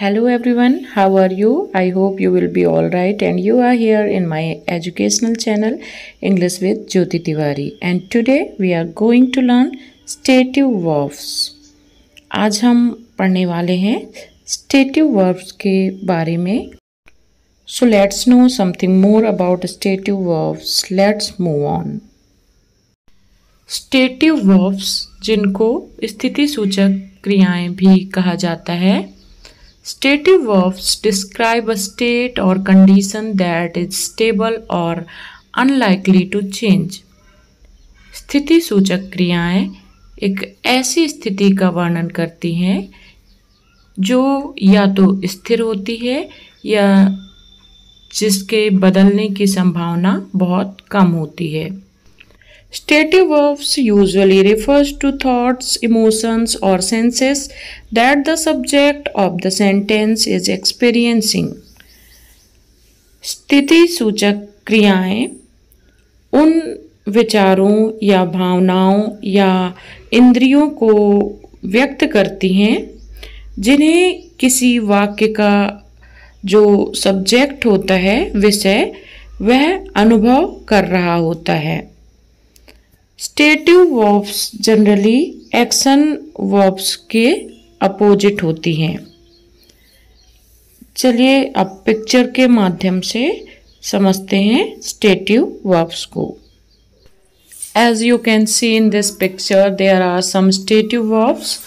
Hello everyone how are you I hope you will be all right and you are here in my educational channel English with Jyoti Tiwari and today we are going to learn stative verbs आज हम पढ़ने वाले हैं stative verbs के बारे में। So let's know something more about stative verbs let's move on stative verbs जिनको स्थिति सूचक क्रियाएँ भी कहा जाता है। Stative verbs describe a state और कंडीशन दैट इज़ स्टेबल और अनलाइकली टू चेंज स्थिति सूचक क्रियाएँ एक ऐसी स्थिति का वर्णन करती हैं जो या तो स्थिर होती है या जिसके बदलने की संभावना बहुत कम होती है। Stative verbs usually refers to thoughts, emotions or senses that the subject of the sentence is experiencing. स्थिति सूचक क्रियाएँ उन विचारों या भावनाओं या इंद्रियों को व्यक्त करती हैं जिन्हें किसी वाक्य का जो सब्जेक्ट होता है विषय वह अनुभव कर रहा होता है stative verbs generally action verbs के अपोजिट होती हैं। चलिए अब पिक्चर के माध्यम से समझते हैं स्टेटिव वर्ब्स को। As you can see in this picture there are some stative verbs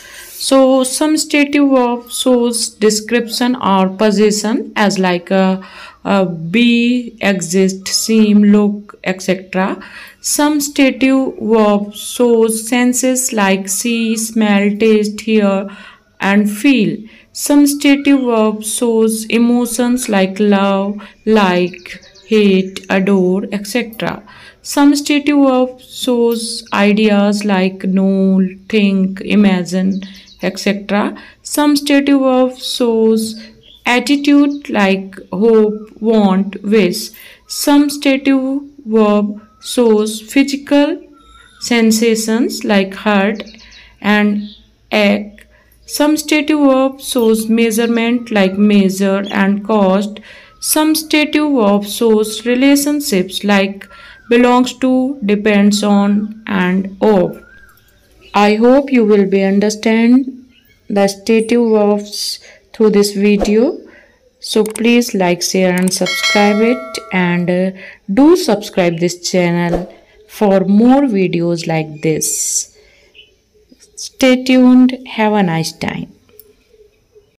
so some stative verb shows description or position as like a, a be exist seem look etc Some stative verbs shows senses like see, smell, taste, hear and feel. Some stative verbs shows emotions like love, like, hate, adore, etc. Some stative verbs shows ideas like know, think, imagine, etc. Some stative verbs shows attitude like hope, want, wish. Some stative verb shows physical sensations like hurt and ache. Some stative verb shows measurement like measure and cost. Some stative verb shows relationships like belongs to, depends on and of. I hope you will be understand the stative verbs through this video. So please like share and subscribe it. And uh, do subscribe this channel for more videos like this. Stay tuned. Have a nice time